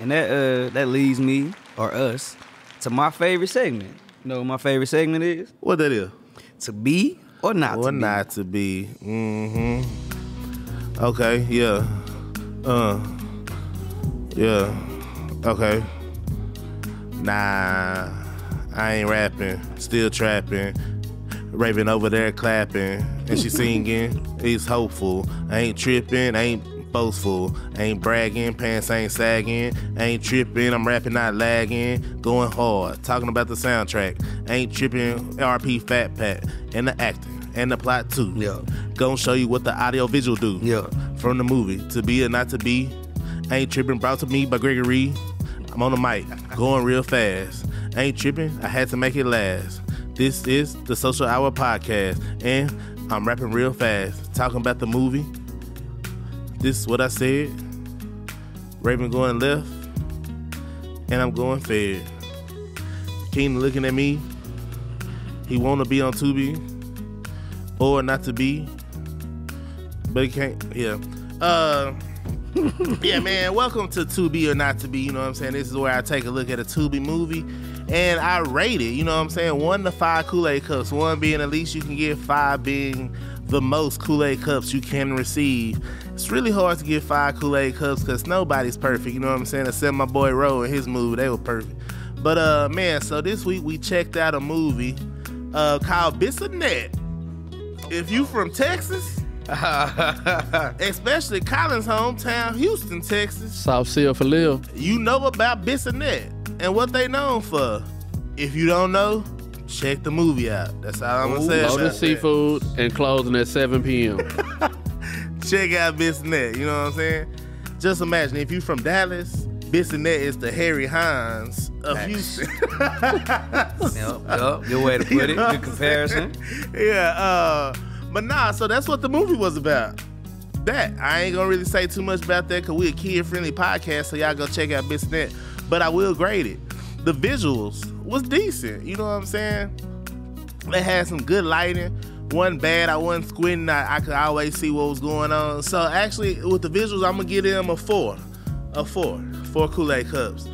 And that uh that leads me or us to my favorite segment. You know what my favorite segment is? What that is? To be or not or to be. not to be. Mm-hmm. Okay, yeah. Uh. Yeah. Okay. Nah. I ain't rapping. Still trapping. Raven over there clapping. And she singing. It's hopeful. I ain't tripping. I ain't boastful. Ain't bragging. Pants ain't sagging. Ain't tripping. I'm rapping, not lagging. Going hard. Talking about the soundtrack. Ain't tripping. RP Fat Pat. And the acting. And the plot too. Yeah. Gonna show you what the audio visual do. Yeah. From the movie. To be or not to be. Ain't tripping. Brought to me by Gregory. I'm on the mic. Going real fast. Ain't tripping. I had to make it last. This is the Social Hour Podcast. And I'm rapping real fast. Talking about the movie. This is what I said. Raven going left. And I'm going fed. Keenan looking at me. He wanna be on Tubi or not to be, but he can't. Yeah. Uh, yeah, man. Welcome to To Be or Not to Be. You know what I'm saying? This is where I take a look at a Tubi movie and I rate it. You know what I'm saying? One to five Kool Aid cups. One being the least you can get, five being the most Kool Aid cups you can receive. It's really hard to get five Kool Aid cups because nobody's perfect. You know what I'm saying? Except my boy Ro and his movie, they were perfect. But uh, man, so this week we checked out a movie uh called Bissonnet. If you from Texas, especially Colin's hometown, Houston, Texas, South Seal for Lil. you know about Bissonnet and what they known for. If you don't know, check the movie out. That's all I'm gonna say. Loaded about that. seafood and closing at 7 p.m. Check out Bissonnet. You know what I'm saying? Just imagine if you from Dallas, Bissonnet is the Harry Hines of Facts. Houston. Yep, yep. Good way to put it. You Good comparison. yeah, uh, but nah, so that's what the movie was about. That I ain't gonna really say too much about that because we a kid friendly podcast, so y'all go check out Bissonnet. But I will grade it. The visuals was decent. You know what I'm saying? They had some good lighting. Wasn't bad. I wasn't squinting. I, I could always see what was going on. So actually, with the visuals, I'm gonna give them a four, a four, four Kool Aid cups.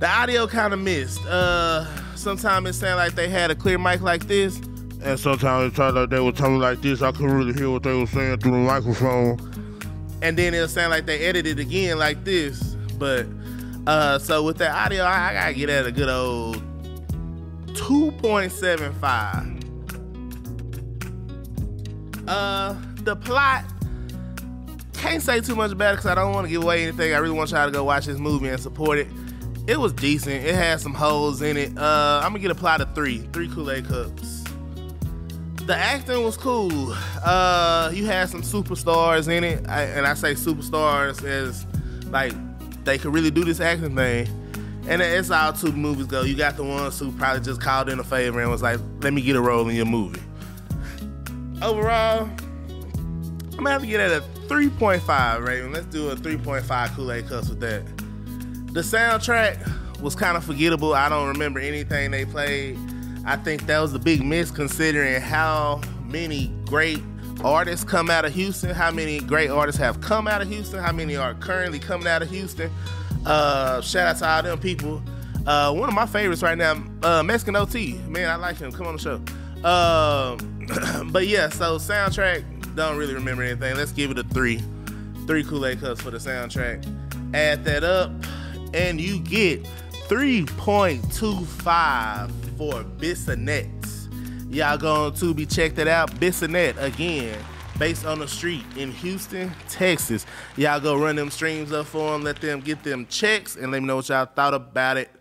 The audio kind of missed. Uh, sometimes it sounded like they had a clear mic like this, and sometimes it sounded like they were talking like this. I couldn't really hear what they were saying through the microphone. And then it'll sound like they edited again like this. But uh, so with that audio, I, I gotta get at a good old 2.75. Uh, the plot can't say too much about it because I don't want to give away anything. I really want y'all to go watch this movie and support it. It was decent. It had some holes in it. Uh, I'm gonna get a plot of three, three Kool-Aid cups. The acting was cool. Uh, you had some superstars in it, I, and I say superstars as like they could really do this acting thing. And it's how two movies go. You got the ones who probably just called in a favor and was like, "Let me get a role in your movie." Overall, I'm gonna have to get at a 3.5 rating. Let's do a 3.5 Kool-Aid cups with that. The soundtrack was kind of forgettable. I don't remember anything they played. I think that was a big miss considering how many great artists come out of Houston, how many great artists have come out of Houston, how many are currently coming out of Houston. Uh, shout out to all them people. Uh, one of my favorites right now, uh, Mexican OT. Man, I like him. Come on the show. Um, but yeah, so soundtrack, don't really remember anything. Let's give it a three. Three Kool-Aid cups for the soundtrack. Add that up, and you get 3.25 for Bissonnet. Y'all going to be check that out. Bissonnet again, based on the street in Houston, Texas. Y'all go run them streams up for them, let them get them checks, and let me know what y'all thought about it.